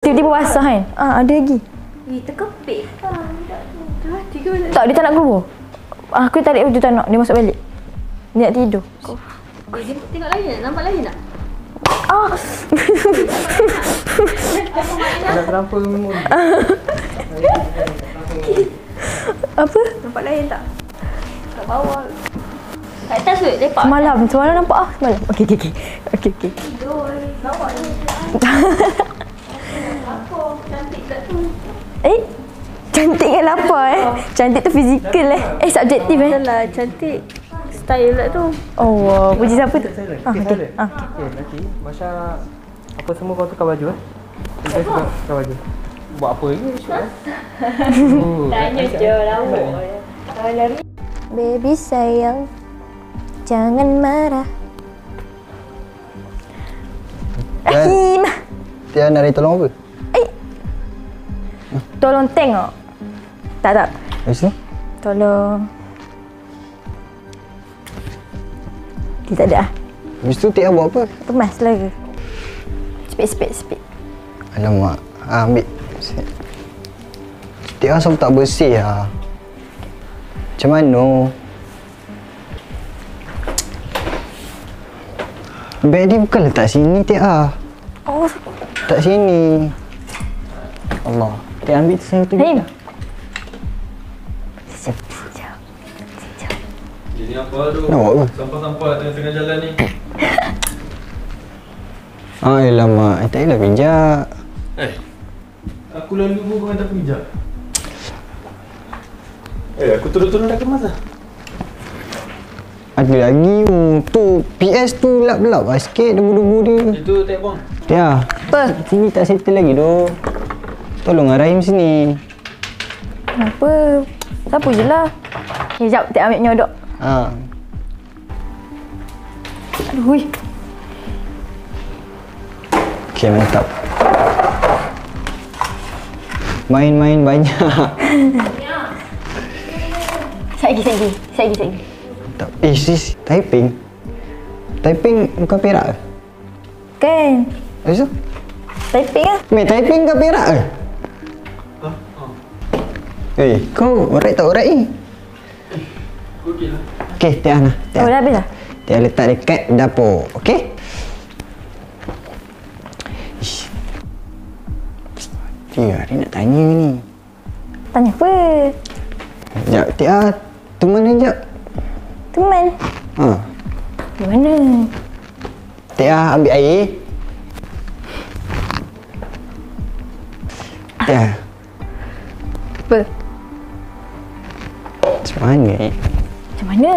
Tiba-tiba basah kan? Ah, ada lagi. Eh, terkepit. Ah, tiga bulan. Tak, dia tak nak keluar. Ah, Aku tarik baju tak nak. Dia masuk balik. Dia nak tidur. Eh, dia tengok lain tak? Nampak lain tak? Ah. Nak kenapa? Apa? Nampak lain tak? Kat bawah. Kat atas tu, lepak. Semalam. Semalam nampak ah. Semalam. Okey, okey, okey. Okey, okey. Tidur. Nampak ni. Eh? Cantik ke lapar eh? Cantik tu fizikal eh. Eh, subjektif eh. Dah cantik. Style pula tu. Oh, wow. puji siapa tu? Ah, Okay, okey. silent. Ah, Okay, nanti Masya apa semua kau tukar baju eh? Kita tukar, tukar baju. Buat apa lagi? Oh, Tanya je lari. Baby sayang, jangan marah. Dan Rahim. Tia nak dari tolong apa? Tolong tengok. Tak, tak. Habis tu? Tolong. Dia tak ada ah. Habis tu Tia buat apa? Kemas lah ke? Speed, speed, speed. Alamak, ah, ambil. Tia asal tak bersih lah. Macam mana? Beg dia bukan letak sini Tia. Oh, Tak sini. Allah. Tia ambil tu saya tu. Rahim. Ini apa tu? Nak buat apa? Sampah-sampah tengah-tengah jalan ni. Ah, alamak. Eh, tak payahlah pijak. Eh. Aku lalu pun kau kata pijak. Eh, aku turun-turun dah kemas dah. Ada lagi. Tu PS tu lap-lap lah sikit debu-debu dia. Itu tak bang. Tia. Apa? Sini tak settle lagi doh. Tolong Rahim sini. Kenapa? Siapa je lah. Eh, sekejap. Tak ambil nyodok. Ha. Aduh, hui. Okey, mantap. Main-main banyak. Sekejap lagi, sekejap lagi. Mantap. Eh, sis, typing. Typing bukan perak ke? Kan? Habis tu? Typing lah. Mate, typing bukan perak ke? Eh, kau alright tak alright ni? Okey lah. Okey, Tia Ana. Oh, dah habis dah? Tia letak dekat dapur. Okey? Ish. Tia, dia nak tanya ni. Tanya apa? Sekejap, Tia. Teman dia sekejap. Teman. Ha. Di mana? Tia, ambil air. Tia, Apa? Macam mana eh? Macam mana?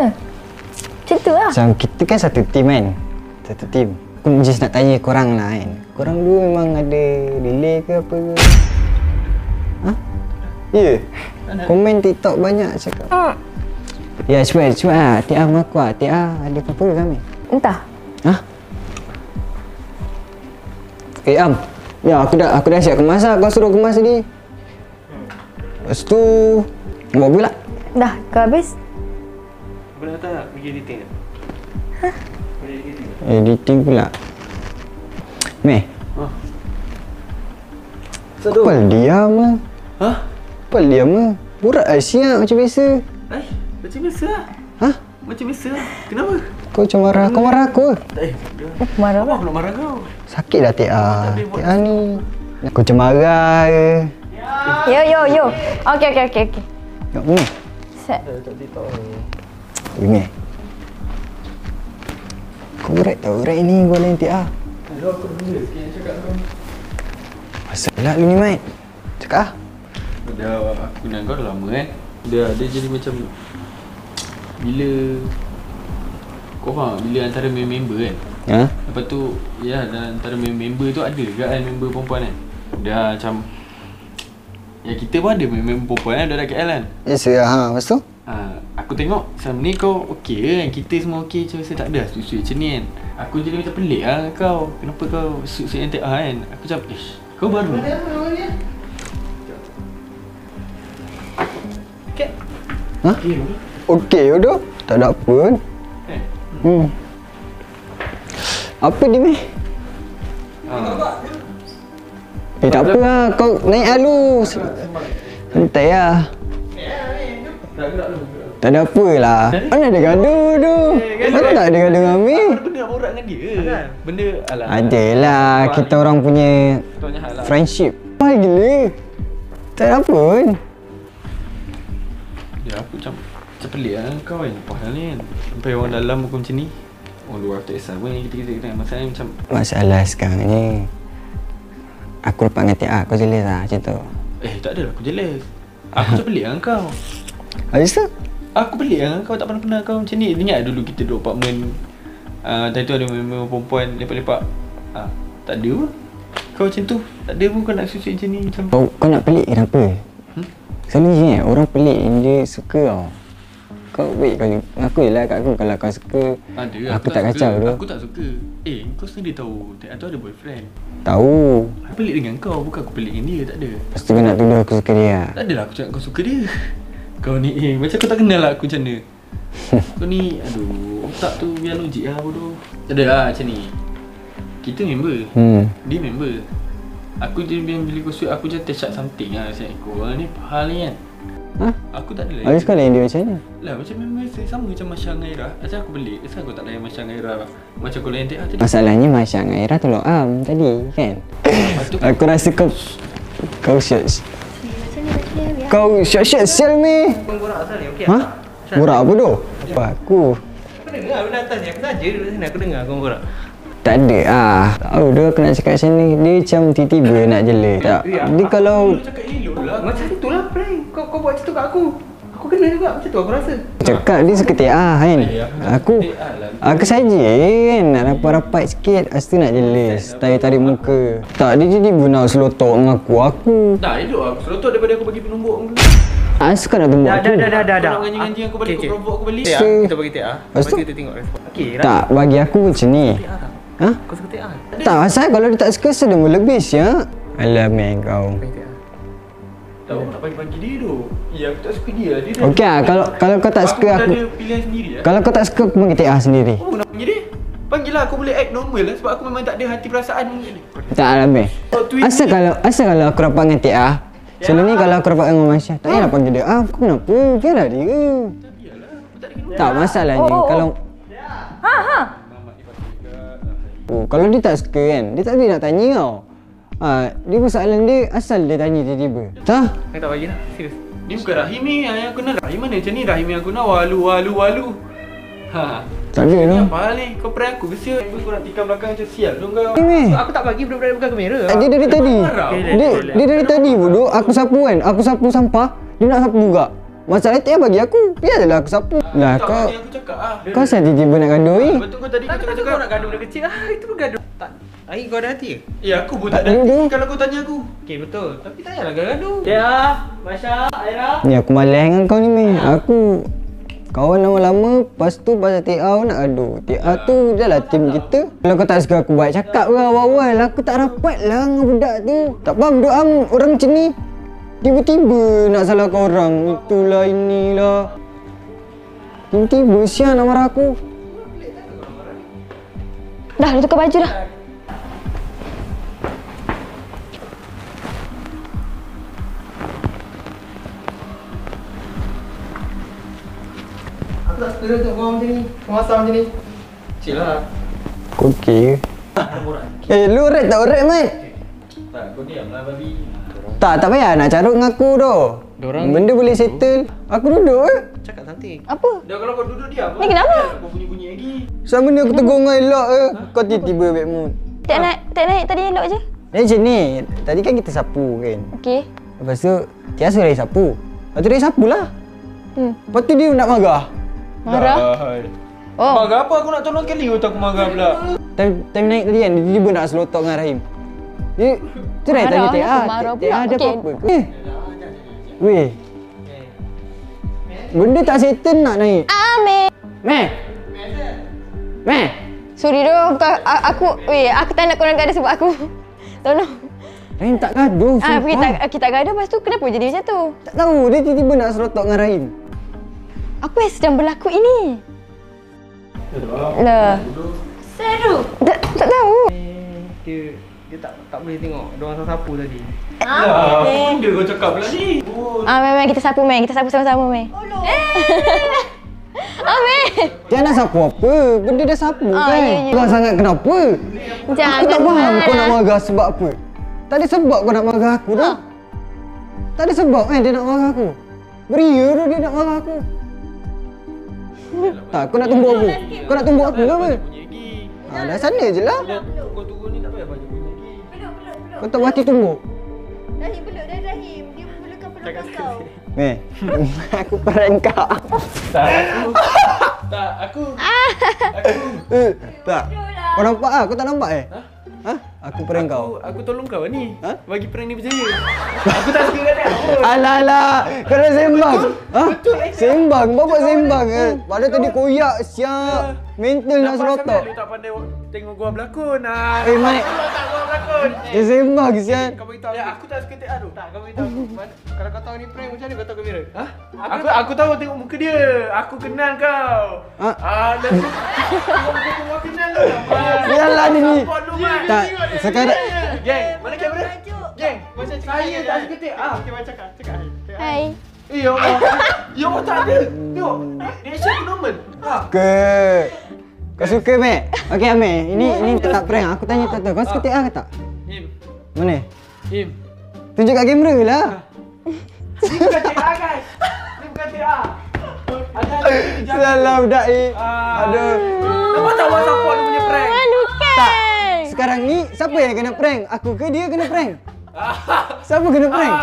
Macam tu lah. Macam kita kan satu team kan? Satu team. Aku just nak tanya korang lah kan. Korang dua memang ada delay ke apa ke? Ha? Ya? Yeah. Komen TikTok banyak cakap. Hmm. Ya, cuba, cuba lah. Tia mengaku lah. Tia ada apa-apa ke kami? Entah. Ha? Eh, Am. Ya, aku dah aku dah siap kemas lah. Kau suruh kemas tadi. Lepas tu, buat pula. Dah, kau habis? Kau nak tak pergi editing tak? Pergi editing tak? Editing pula. Meh, Sadu. Pal diam lah. Ha? Pal diam lah. Borak lah siap macam biasa. Eh, macam biasa lah. Ha? Macam biasa lah. Kenapa? Kau macam marah. Kau marah aku ke? Tak, eh. Oh, marah Apa lah. aku nak marah kau? Sakit dah Tia. Tia ni. Kau macam marah ke? Yo, yo, yo. Okey, okey, okey. okey. Tengok ni. Set. Dah tak ni. Ini. Kau berat tak berat ni kau lain Tia. Aduh, aku dulu sikit cakap kau. Asal lah lu ni Mat. Cakap ah. Dah aku dengan kau dah lama kan Dia dia jadi macam Bila Kau faham bila antara member kan Ha? Lepas tu Ya dan antara member tu ada juga kan member perempuan kan Dia macam Ya kita pun ada member perempuan kan Dia dah KL kan Biasa lah ha. Lepas tu? ha, Aku tengok Selama ni kau okey ke kan Kita semua okey Macam rasa tak ada Suit-suit macam ni kan Aku jadi macam pelik lah kau Kenapa kau suit-suit yang tak kan Aku macam Ish Kau baru Okay Ha? Okay Okey udah. Tak ada apa kan? Eh Hmm. Apa dia meh? Eh tak apa lah, kau naik dulu. Santai lah. Tak ada apa lah. Mana ada gaduh tu? Mana tak ada gaduh dengan Amir? Benda nak borak dengan dia. Benda alah. Adalah, kita orang punya lah. friendship. Mahal gila. Tak ada apa pun. Ya aku macam macam pelik lah kau kan. Apa hal ni kan. Sampai orang dalam pun macam ni. Orang luar tak kisah pun kita kita kita masalahnya macam Masalah sekarang ni Aku dapat dengan TA, kau jelas lah macam tu eh tak ada lah aku jealous. Aku macam pelik dengan kau. Habis tu? Aku pelik dengan kau tak pernah-pernah kau macam ni. Ingat dulu kita duduk apartment. Uh, tadi tu ada member perempuan lepak-lepak. Ah, tak ada pun. Kau macam tu. Tak ada pun kau nak susu macam ni macam Kau, kau nak pelik kenapa? Hmm? Selalu je orang pelik dia suka tau Kau wait kau aku je lah kat aku. Kalau kau suka Ada Aku tak kacau suka. tu. Aku tak suka. Eh kau sendiri tahu Tek tu ada boyfriend. Tahu. Aku pelik dengan kau Bukan aku pelik dengan dia Tak ada. Lepas tu kau nak tuduh aku suka dia. Tak adalah aku cakap kau suka dia. Kau ni eh Macam kau tak kenal lah aku macam mana. Kau ni Aduh Otak tu biar logik lah bodoh. Tak ada lah macam ni. Kita member. Hmm. Dia member. Aku je bila, kau suit aku je touch up something lah Macam kau ni hal ni kan Ha? Aku tak ada Habis kau layan dia macam mana? Lah macam member saya sama macam Masya dengan Ira Asal aku pelik Asal aku tak layan Masya dengan Ira Macam kau layan TH tadi Masalahnya Masya dengan Ira tolong am tadi kan tu Aku rasa kau Kau shot. Kau shot shot sel me borak asal ni, okey? Ha? Borak apa tu? Apa aku? Aku dengar benda atas ni, aku saja duduk sini, aku dengar kau borak Tak ada ah. Tahu dia aku nak cakap macam ni Dia macam tiba-tiba nak jela tak? Dia kalau cakap elok lah. Macam tu lah prank Kau kau buat macam tu kat aku. Aku kena juga macam tu aku rasa. Cakap dia suka TA kan? Aku Aku saja kan? Nak rapat-rapat sikit Lepas tu nak jelas Tarik-tarik muka. Tak dia jadi nak selotok dengan aku Aku. Tak elok lah. Aku selotok daripada aku bagi penumbuk muka. Asal kau nak tumbuk Dah aku. dah dah dah dah Kau dah nak ngaji-ngaji aku balik Okey, Kau okey. provoke aku balik. Kita bagi Tia Lepas Lepas tu? kita tengok. Respon Okey, Tak bagi aku macam ni Ha? Kau suka Tia Tak asal kalau dia tak suka Sudah melebih siap Alah man kau. Bagi Tia Tahu nak bagi-bagi dia tu. Ya aku tak suka dia. Dia dah Okey lah kalau, kalau kau tak suka dah aku ada pilihan sendiri lah Kalau kau tak suka aku panggil TA sendiri. Apa nak panggil dia? Panggil lah aku boleh act normal lah Sebab aku memang tak ada hati perasaan ni. Tak lah man. Oh, Asal kalau Asal kalau aku rapat dengan TA Selalu ni kalau aku rapat dengan Masya Tak payahlah panggil dia. Ah aku kenapa Biarlah dia. Tak masalahnya Oh, oh, oh. Kalau Ha ha. Oh, Kalau dia tak suka kan Dia tak boleh nak tanya tau. Ha, Dia persoalan dia Asal dia tanya tiba-tiba. Tak Aku tak bagi lah Serius. Ni bukan Rahim ni yang aku kenal Rahim mana macam ni? Rahim yang aku kenal Walu walu walu. Ha. Tak ada tu Apa hal ni? Kau prank aku ke sial? Kau nak tikam belakang macam sial tu kau. Meh Aku tak bagi budak-budak bukan kamera. Dia dari tadi. marah. Dia, dia dari tadi bodoh. Aku sapu kan? Aku sapu sampah. Dia nak sapu juga Masalah dia bagi aku Biarlah aku sapu. Lah Tak kau ni aku cakap ah. Kau asal tiba-tiba nak gaduh eh Betul kau tadi kau Tak tak cakap kau nak gaduh benda kecil. Ah Itu pun gaduh. Tak Air kau ada hati ke? Ya aku pun tak ada Dulu. hati kalau kau tanya aku. Okey betul. Tapi tak payahlah gaduh. Tia Masya Aira. Ni aku malas dengan kau ni meh Aku Kawan lama-lama Lepas tu pasal TA aku nak gaduh. TA tu dah lah tim kita. Kalau kau tak suka aku buat cakap ke awal-awal Aku tak rapat lah dengan budak tu. Tak faham am orang macam ni Tiba-tiba nak salahkan orang. Itulah inilah. Tiba-tiba siapa nak marah aku. Dah, dah tukar baju dah. Aku tak kau macam ni. Kau asal macam ni. Cik lah. Kau okey Eh lu red tak? Red mat Tak kau diam lah babi Tak tak payah nak carut dengan aku tu. Dorang- Benda boleh settle. Aku duduk eh. Cakap cantik. Apa? Dah kalau kau duduk diam. Ni kenapa? Kau bunyi-bunyi lagi. Sama ni aku tegur kau elok eh. Kau tiba-tiba bad mood. Tak naik, tak naik tadi elok je. Ni macam ni. Tadi kan kita sapu kan. Okey. Lepas tu Tia suruh dia sapu. Lepas tu dia sapu lah. Hmm. Lepas tu dia nak marah. Marah? Oh. Marah apa? Aku nak tolong kali kau tak aku marah pula. Time, time naik tadi kan Dia tiba-tiba nak selotok dengan Rahim Dia Tu nak tanya Tia marah Tia pula? ada Okey. apa-apa ke? Eh Weh Benda tak settle nak naik Amir. Meh Meh Sorry doh, kau, aku, weh, aku tak nak korang gaduh sebab aku. Tolong. Rahim tak gaduh Ah, sumpah. kita kita gaduh lepas tu kenapa jadi macam tu? Tak tahu Dia tiba-tiba nak selotok dengan Rahim Apa yang sedang berlaku ini? Lah. Seru. Tak, tak tahu. Dia Dia tak tak boleh tengok. Dia orang sapu tadi. Lah, benda kau cakap pula ni. Oh, Ah, Mei, kita sapu, Mei. Kita sapu sama-sama, Mei. Ah, Mei. Dia nak sapu apa? Benda dah sapu Ah, kan? ya, ya. Kau sangat kenapa? Jangan Aku tak faham kau nak marah. sebab apa. Tak ada sebab kau nak marah aku dah. Tak ada sebab kan dia nak marah aku. Beria tu dia nak marah aku. Tak, kau nak tumbuk aku. Kau nak tumbuk aku ke apa? Ha, dah sana je lah. Kau turun Kau tak berhati tumbuk. Rahim peluk dia Rahim. Dia pelukkan pelukkan kau. Meh, aku prank kau. Tak, aku. tak, aku. Aku. Eh, tak. Kau nampak ah? Kau tak nampak eh? Ha? Ha? Aku prank Aku, kau. aku tolong kau ni. Ha? Bagi prank ni berjaya. aku tak suka dia. Alah alah, kau dah sembang. Ha? Sembang, bapak sembang eh. Padahal tadi koyak siap. Mental nak serotok. Lu tak pandai tengok gua berlakon. Ah. Eh, Mat. Kau tak gua berlakon. Dia sembang siap. Kau beritahu Ya, aku. aku tak suka tengok tu. Tak, kau beritahu aku. Mana- Kalau kau tahu ni prank macam mana kau tahu kamera? Ha? Aku aku tahu tengok muka dia. Aku kenal kau. Ha? Ah, dah aku kenal kau. Biarlah dia ni. Mat. Tak, sekarang Geng, mana kamera? Geng, Macam cakap saya tak eh. suka tengok. Ah, Okey, macam. Cakap. Cakap. Hai. Eh, ya Allah. Ya Allah tak ada. Tengok. Reaction aku normal. Ha. ke. Kau suka, Mek? Okey, Amir. Ini ini tak prank. Aku tanya tak tahu. Kau suka TA ke tak? Him. Mana? Him. Tunjuk kat kamera lah. Ni bukan TA guys. Ni bukan TA. Budak ni. Ah. Aduh. Nampak tak WhatsApp support dia punya prank? Bukan. Sekarang ni siapa yang kena prank? Aku ke dia kena prank? Siapa kena prank?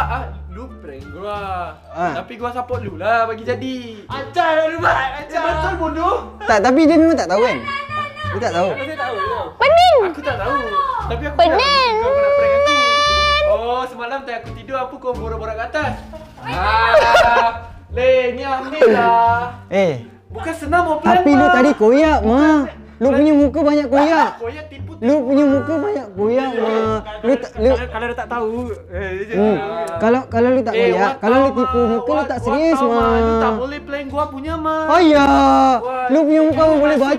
Lu gua. Ah. Tapi gua support lu lah bagi jadi. Ajar lu mat. Ajar. Betul bodoh. Tak, tapi dia memang tak tahu kan? Dia tak tahu. Aku tak tahu. Pening. Aku tak tahu. Tapi aku Pening. tahu kau nak prank aku. Oh, semalam tadi aku tidur apa kau borak-borak kat atas? Ah. Le, ni ambil lah. Eh, Bukan senang mau prank. tapi lu Mat. tadi koyak, Ma. Lu punya muka banyak koyak. Yang tipu Lu punya muka banyak koyak, Ma. Lu lu Kalau, dia tak tahu, eh, Hmm. Kalau kalau lu tak Eh, koyak, what kalau lu tipu muka lu tak serius, tahu, Ma. Lu tak boleh prank gua punya, Ma. Ayah, Wah, lu punya muka boleh baca.